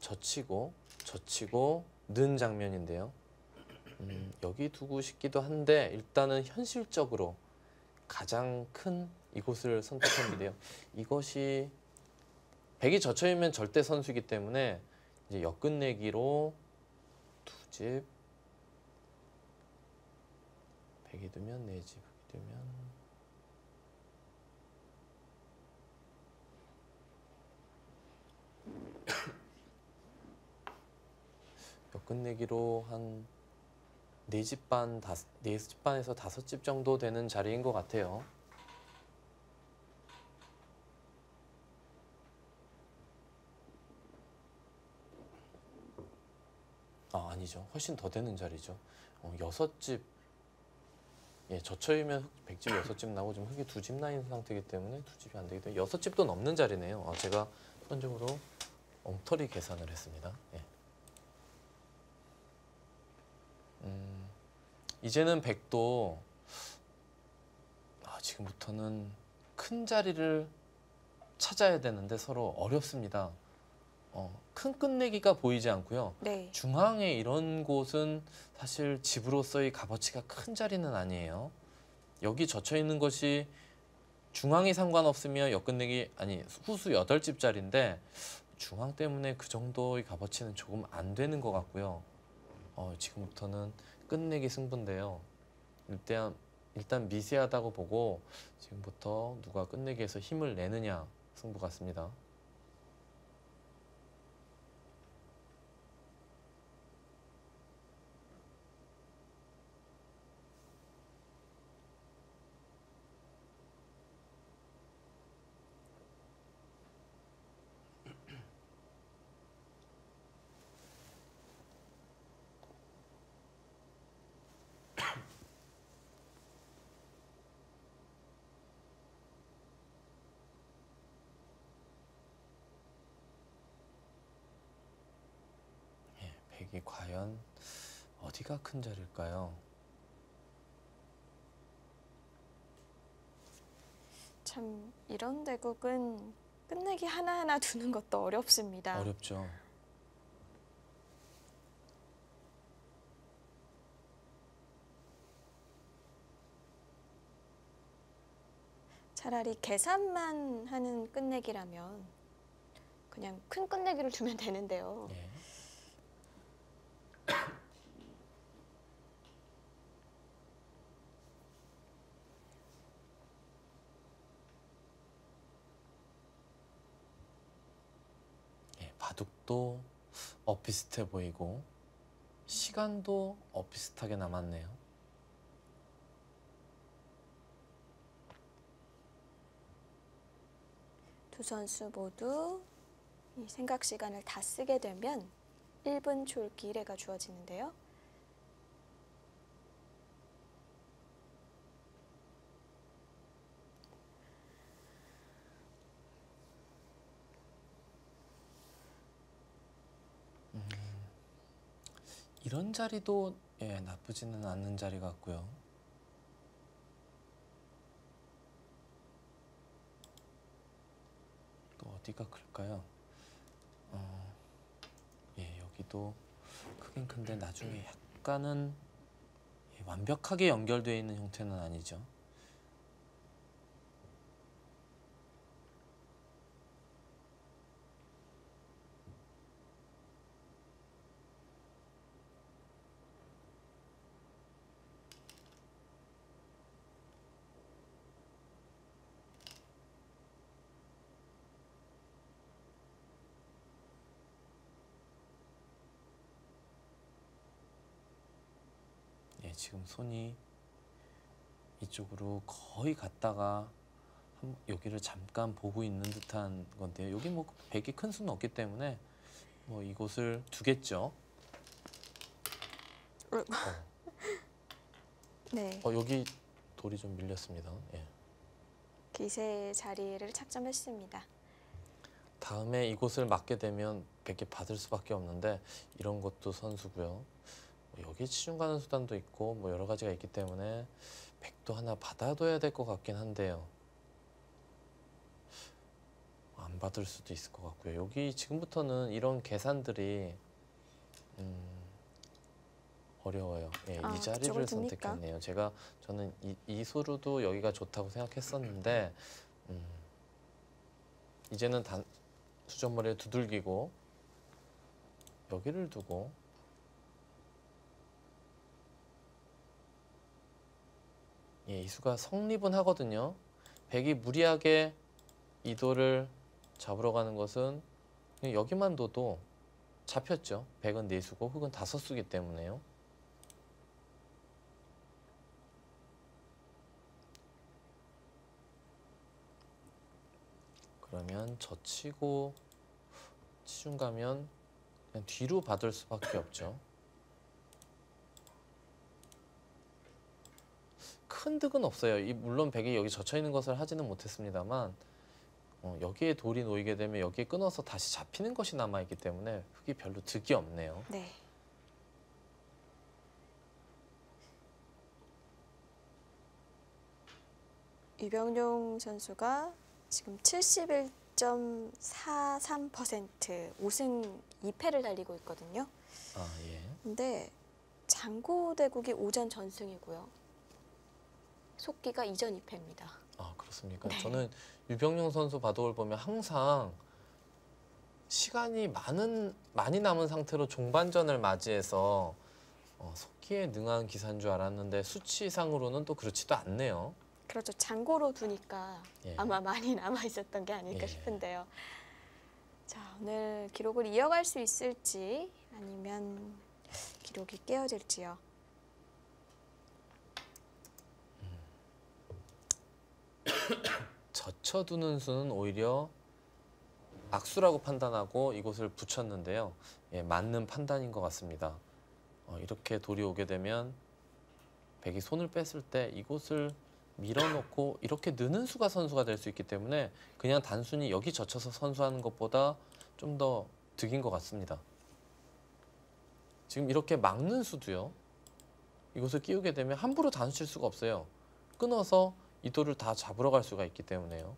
젖히고 젖히고 는 장면인데요. 음, 여기 두고 싶기도 한데 일단은 현실적으로 가장 큰 이곳을 선택했는데요. 이것이 백이 젖혀 있면 절대 선수이기 때문에 이제 역끝내기로 두집 백이 두면 네 집, 흑이 두면 역끝내기로 한네집 반, 다섯, 네집 반에서 다섯 집 정도 되는 자리인 것 같아요. 아 아니죠, 훨씬 더 되는 자리죠. 어, 여섯 집 예, 저처이면 흑- 백집 여섯 집 나고 지금 흑이 두 집 나인 상태이기 때문에 두 집이 안 되기 때문에 여섯 집도 넘는 자리네요. 아, 제가 순적으로 엉터리 계산을 했습니다. 예. 음, 이제는 백도 아, 지금부터는 큰 자리를 찾아야 되는데 서로 어렵습니다. 어, 큰 끝내기가 보이지 않고요. 네. 중앙에 이런 곳은 사실 집으로서의 값어치가 큰 자리는 아니에요. 여기 젖혀 있는 것이 중앙이 상관없으면 역끝내기 아니 후수 여덟 집짜리인데 중앙 때문에 그 정도의 값어치는 조금 안 되는 것 같고요. 어, 지금부터는 끝내기 승부인데요. 일단 일단 미세하다고 보고 지금부터 누가 끝내기에서 힘을 내느냐 승부 같습니다. 예, 백이 과연 어디가 큰 자리일까요? 참 이런 대국은 끝내기 하나하나 두는 것도 어렵습니다. 어렵죠. 차라리 계산만 하는 끝내기라면 그냥 큰 끝내기를 두면 되는데요. 예. 예, 바둑도 엇비슷해 보이고 시간도 엇비슷하게 남았네요. 두 선수 모두 이 생각 시간을 다 쓰게 되면 1분 줄기 1회가 주어지는데요. 이런 자리도 예, 나쁘지는 않는 자리 같고요. 또 어디가 클까요? 어, 예, 여기 여기도 크긴 큰데 나중에 약간은 예, 완벽하게 연결되어 있는 형태는 아니죠. 예, 지금 손이 이쪽으로 거의 갔다가 한- 여기를 잠깐 보고 있는 듯한 건데요. 여기 뭐 백이 큰 수는 없기 때문에 뭐 이곳을 두겠죠. 네, 어, 여기 돌이 좀 밀렸습니다. 예. 기세 자리를 착점했습니다. 다음에 이곳을 맞게 되면 100개 받을 수밖에 없는데 이런 것도 선수고요. 뭐 여기 치중 가는 수단도 있고 뭐 여러 가지가 있기 때문에 100도 하나 받아둬야 될 것 같긴 한데요. 안 받을 수도 있을 것 같고요. 여기 지금부터는 이런 계산들이 음, 어려워요. 예, 아, 이 자리를? 선택했네요. 제가 저는 이, 이 수루도 여기가 좋다고 생각했었는데 음, 이제는 단 수점머리에 두들기고 여기를 두고 예, 이 수가 성립은 하거든요. 백이 무리하게 이도를 잡으러 가는 것은 여기만 둬도 잡혔죠. 백은 네 수고 흑은 다섯 수기 때문에요. 그러면 젖히고 치중 가면 그냥 뒤로 받을 수밖에 없죠. 큰 득은 없어요. 이 물론 백이 여기 젖혀 있는 것을 하지는 못했습니다만 어, 여기에 돌이 놓이게 되면 여기에 끊어서 다시 잡히는 것이 남아 있기 때문에 흙이 별로 득이 없네요. 네. 유병용 선수가 지금 71.43% 5승 2패를 달리고 있거든요. 아 예. 근데 장고 대국이 오전 전승이고요. 속기가 이전 2패입니다. 아 그렇습니까? 네. 저는 유병용 선수 바둑을 보면 항상 시간이 많은 많이 남은 상태로 종반전을 맞이해서 어, 속기에 능한 기사인 줄 알았는데 수치상으로는 또 그렇지도 않네요. 그렇죠. 장고로 두니까 예. 아마 많이 남아 있었던 게 아닐까 예. 싶은데요. 자, 오늘 기록을 이어갈 수 있을지 아니면 기록이 깨어질지요. [COUGHS] 젖혀두는 수는 오히려 악수라고 판단하고 이곳을 붙였는데요. 예, 맞는 판단인 것 같습니다. 어, 이렇게 돌이 오게 되면 백이 손을 뺐을 때 이곳을 밀어놓고 이렇게 느는 수가 선수가 될 수 있기 때문에 그냥 단순히 여기 젖혀서 선수하는 것보다 좀 더 득인 것 같습니다. 지금 이렇게 막는 수도요. 이곳을 끼우게 되면 함부로 단수 칠 수가 없어요. 끊어서 이 돌을 다 잡으러 갈 수가 있기 때문에요.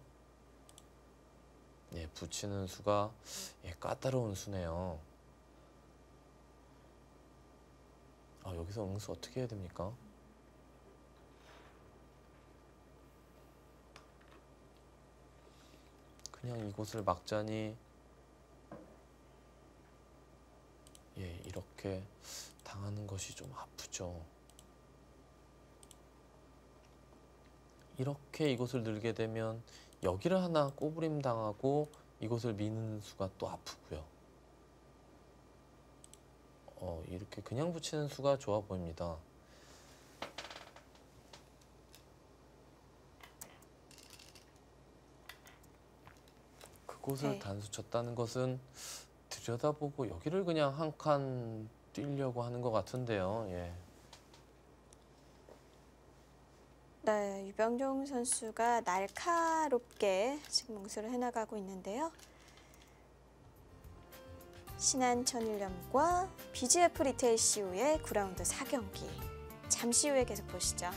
예, 붙이는 수가 예, 까다로운 수네요. 아, 여기서 응수 어떻게 해야 됩니까? 그냥 이곳을 막자니 예, 이렇게 당하는 것이 좀 아프죠. 이렇게 이곳을 늘게 되면 여기를 하나 꼬부림 당하고 이곳을 미는 수가 또 아프고요. 어, 이렇게 그냥 붙이는 수가 좋아 보입니다. 그곳을 네. 단수 쳤다는 것은 들여다보고 여기를 그냥 한 칸 뛰려고 하는 것 같은데요. 예. 네, 유병용 선수가 날카롭게 지금 응수를 해나가고 있는데요. 신한 천일염과 BGF 리테일 CU의 9라운드 4경기 잠시 후에 계속 보시죠.